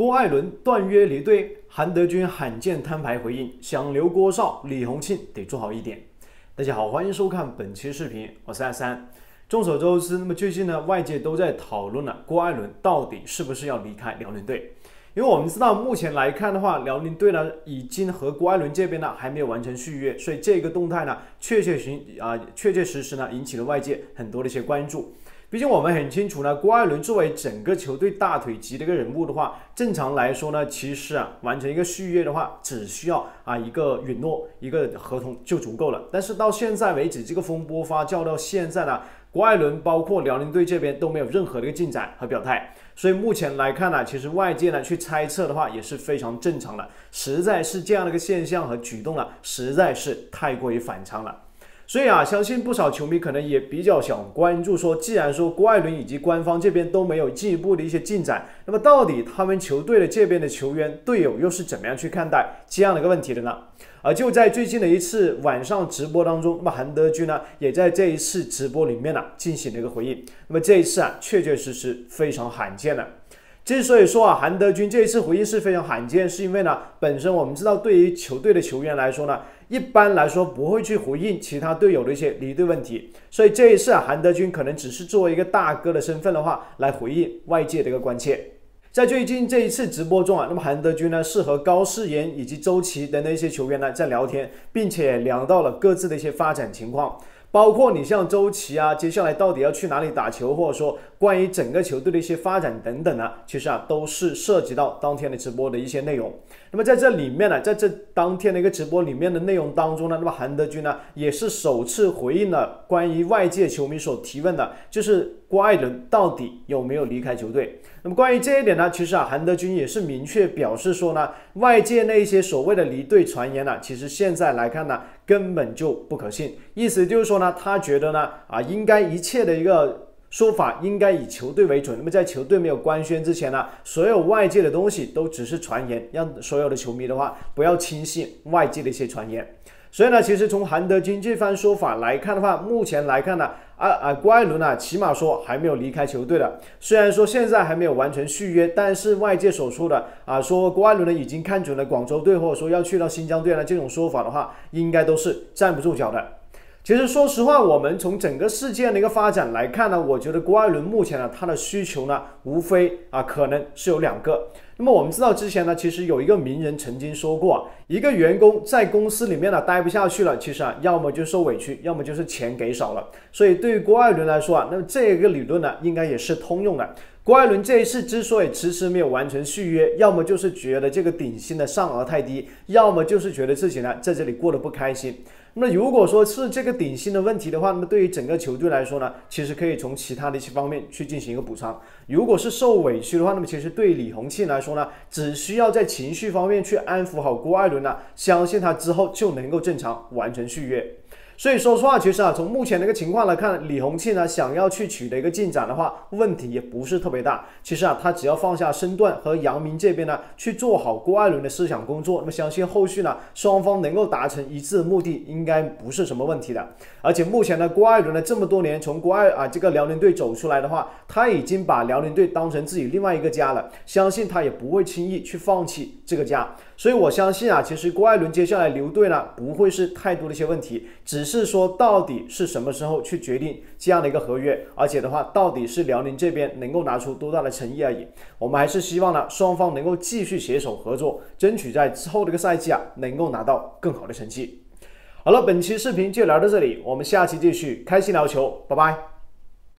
郭艾伦断约离队，韩德君罕见摊牌回应，想留郭少，李洪庆得做好一点。大家好，欢迎收看本期视频，我是阿三。众所周知，那么最近呢，外界都在讨论了郭艾伦到底是不是要离开辽宁队，因为我们知道目前来看的话，辽宁队呢已经和郭艾伦这边呢还没有完成续约，所以这个动态呢确确实啊确确实实呢引起了外界很多的一些关注。毕竟我们很清楚呢，郭艾伦作为整个球队大腿级的一个人物的话，正常来说呢，其实啊，完成一个续约的话，只需要啊一个允诺、一个合同就足够了。但是到现在为止，这个风波发酵到现在呢，郭艾伦包括辽宁队这边都没有任何的一个进展和表态，所以目前来看呢，其实外界呢去猜测的话也是非常正常的，实在是这样的一个现象和举动呢，实在是太过于反常了。所以啊，相信不少球迷可能也比较想关注，说既然说郭艾伦以及官方这边都没有进一步的一些进展，那么到底他们球队的这边的球员队友又是怎么样去看待这样的一个问题的呢？而就在最近的一次晚上直播当中，那么韩德君呢也在这一次直播里面呢进行了一个回应，那么这一次啊确确实实非常罕见的。之所以说啊，韩德君这一次回应是非常罕见，是因为呢，本身我们知道，对于球队的球员来说呢，一般来说不会去回应其他队友的一些离队问题，所以这一次啊，韩德君可能只是作为一个大哥的身份的话，来回应外界的一个关切。在最近这一次直播中啊，那么韩德君呢是和高世言以及周琦等的一些球员呢在聊天，并且聊到了各自的一些发展情况。包括你像周琦啊，接下来到底要去哪里打球，或者说关于整个球队的一些发展等等呢？其实啊，都是涉及到当天的直播的一些内容。那么在这里面呢，在这当天的一个直播里面的内容当中呢，那么韩德君呢也是首次回应了关于外界球迷所提问的，就是郭艾伦到底有没有离开球队。那么关于这一点呢，其实啊，韩德君也是明确表示说呢，外界那一些所谓的离队传言呢，其实现在来看呢，根本就不可信。意思就是说呢，他觉得呢，啊，应该一切的一个说法应该以球队为准。那么在球队没有官宣之前呢，所有外界的东西都只是传言，让所有的球迷的话不要轻信外界的一些传言。所以呢，其实从韩德君这番说法来看的话，目前来看呢。啊啊，郭艾伦呢，起码说还没有离开球队的。虽然说现在还没有完全续约，但是外界所说的啊，说郭艾伦呢已经看准了广州队，或者说要去到新疆队呢这种说法的话，应该都是站不住脚的。其实说实话，我们从整个事件的一个发展来看呢，我觉得郭艾伦目前呢，他的需求呢，无非啊，可能是有两个。那么我们知道之前呢，其实有一个名人曾经说过，一个员工在公司里面呢待不下去了，其实啊，要么就受委屈，要么就是钱给少了。所以对于郭艾伦来说啊，那么这个理论呢，应该也是通用的。郭艾伦这一次之所以迟迟没有完成续约，要么就是觉得这个顶薪的上额太低，要么就是觉得自己呢在这里过得不开心。那如果说是这个顶薪的问题的话，那么对于整个球队来说呢，其实可以从其他的一些方面去进行一个补偿。如果是受委屈的话，那么其实对李洪庆来说呢，只需要在情绪方面去安抚好郭艾伦呢，相信他之后就能够正常完成续约。所以说实话，其实啊，从目前的一个情况来看，李洪庆呢想要去取得一个进展的话，问题也不是特别大。其实啊，他只要放下身段和杨明这边呢去做好郭艾伦的思想工作，那么相信后续呢双方能够达成一致的目的，应该不是什么问题的。而且目前呢，郭艾伦呢这么多年从郭艾啊这个辽宁队走出来的话，他已经把辽宁队当成自己另外一个家了，相信他也不会轻易去放弃这个家。所以我相信啊，其实郭艾伦接下来留队呢，不会是太多的一些问题，只是说到底是什么时候去决定这样的一个合约，而且的话，到底是辽宁这边能够拿出多大的诚意而已。我们还是希望呢，双方能够继续携手合作，争取在之后的一个赛季啊，能够拿到更好的成绩。好了，本期视频就聊到这里，我们下期继续开心聊球，拜拜。